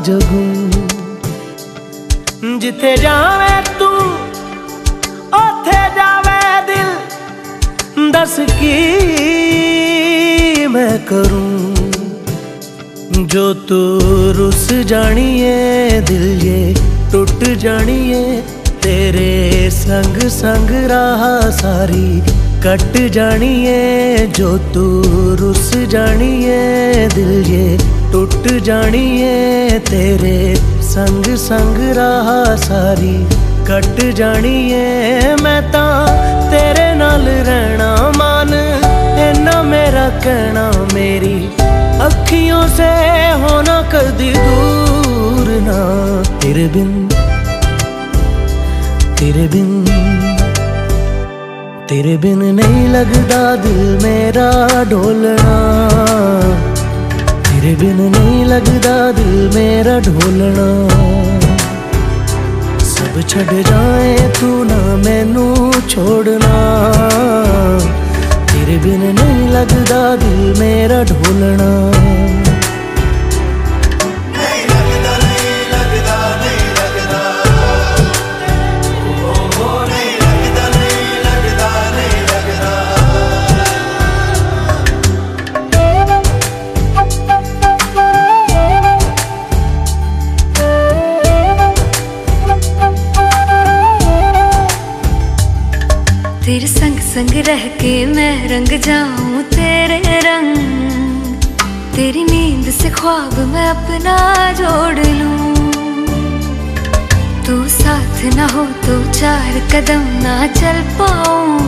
ਤਾਂ ਜਗੂ। ਜਿੱਥੇ ਜਾਵੇਂ ਤੂੰ, ਉੱਥੇ ਜਾਵੇ ਦਿਲ। ਦੱਸ ਕੀ ਮੈਂ ਕਰੂੰ? ਜੋ ਤੂੰ ਰੁੱਸ ਜਾਣੀਏ, ਦਿਲ ਇਹ ਟੁੱਟ ਜਾਣੀਏ, ਤੇਰੇ ਸੰਗ ਸੰਗ ਰਾਹ ਸਾਰੀ ਕੱਟ ਜਾਣੀਏ। ਜੋ ਤੂੰ ਰੁੱਸ ਜਾਣੀਏ, ਦਿਲ ਇਹ ਟੁੱਟ ਜਾਣੀ ਜਾਣੀਏ ਤੇਰੇ ਸੰਗ ਸੰਗ ਰਾਹ ਸਾਰੀ। ਕੱਟ ਜਾਣੀ ਜਾਣੀਏ ਮੈਂ ਤਾਂ ਤੇਰੇ ਨਾਲ ਰਹਿਣਾ ਮਨ। ਇੰਨਾ ਮੇਰਾ ਕਹਿਣਾ ਮੇਰੀ ਅੱਖੀਆਂ ਸੇ ਹੋਣਾ ਕਦੀ ਦੂਰ ਨਾ। ਤੇਰੇ ਬਿਨ ਤੇਰੇ ਬਿਨ ਤੇਰੇ ਬਿਨ ਨਹੀਂ ਲੱਗਦਾ ਦਿਲ ਮੇਰਾ ਢੋਲਣਾ ਤੇਰੇ ਬਿਨ ਨਹੀਂ ਲੱਗਦਾ ਦਿਲ ਮੇਰਾ ਢੋਲਣਾ। ਸਭ ਛੱਡ ਜਾਏ ਤੂੰ ਨਾ ਮੈਨੂੰ ਛੋੜਨਾ। ਤੇਰੇ ਬਿਨ ਨਹੀਂ ਲੱਗਦਾ ਦਿਲ ਮੇਰਾ ਢੋਲਣਾ। संग रह के मैं रंग जाऊँ तेरे रंग। तेरी नींद से ख्वाब मैं अपना जोड़ लूँ। तू साथ ना हो तो चार कदम ना चल पाऊँ।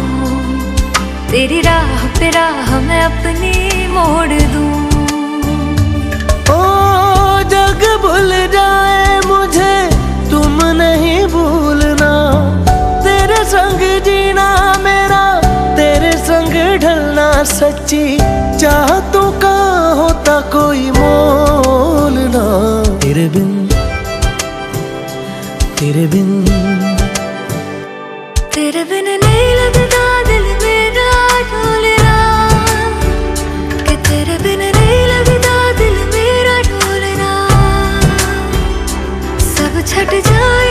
तेरी राह पे राह ਕੋਈ ਮੋਲ ਨਾ। ਤੇਰੇ ਬਿਨ ਤੇਰੇ ਬਿਨ। ਤੇਰੇ ਬਿਨ ਨਹੀਂ ਲੱਗਦਾ ਦਿਲ ਮੇਰਾ ਢੋਲਣਾ ਕਿ ਤੇਰੇ ਬਿਨ ਨਹੀਂ ਲੱਗਦਾ ਦਿਲ ਮੇਰਾ ਢੋਲਣਾ ਸਭ ਛੱਡ ਜਾ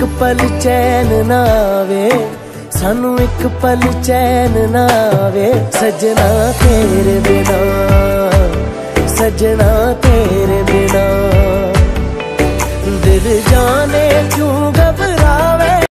ਇੱਕ ਪਲ ਚੈਨ ਨਾ ਆਵੇ, ਸਾਨੂੰ ਇੱਕ ਪਲ ਚੈਨ ਨਾ ਆਵੇ, ਸਜਣਾ ਤੇਰੇ ਬਿਨਾ, ਸਜਣਾ